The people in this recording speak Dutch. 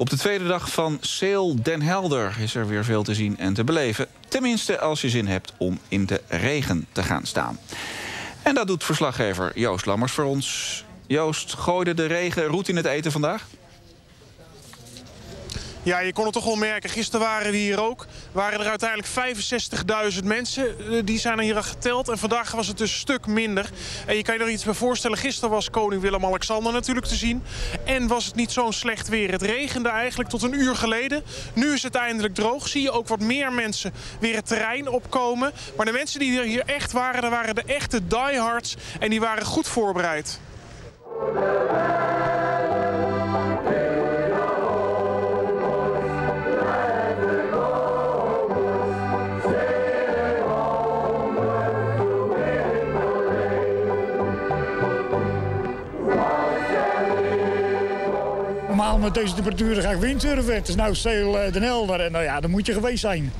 Op de tweede dag van Sail Den Helder is er weer veel te zien en te beleven. Tenminste als je zin hebt om in de regen te gaan staan. En dat doet verslaggever Joost Lammers voor ons. Joost, gooide de regen roet in het eten vandaag? Ja, je kon het toch wel merken. Gisteren waren we hier ook. Waren er uiteindelijk 65.000 mensen. Eh, die zijn er hier geteld. En vandaag was het dus een stuk minder. En je kan je er iets bij voorstellen. Gisteren was koning Willem-Alexander natuurlijk te zien. En was het niet zo'n slecht weer. Het regende eigenlijk tot een uur geleden. Nu is het eindelijk droog. Zie je ook wat meer mensen weer het terrein opkomen. Maar de mensen die hier echt waren, dat waren de echte diehards. En die waren goed voorbereid. Normaal met deze temperaturen ga ik windsurfen. Het is nou Seel Den Helder en nou ja, dan moet je geweest zijn.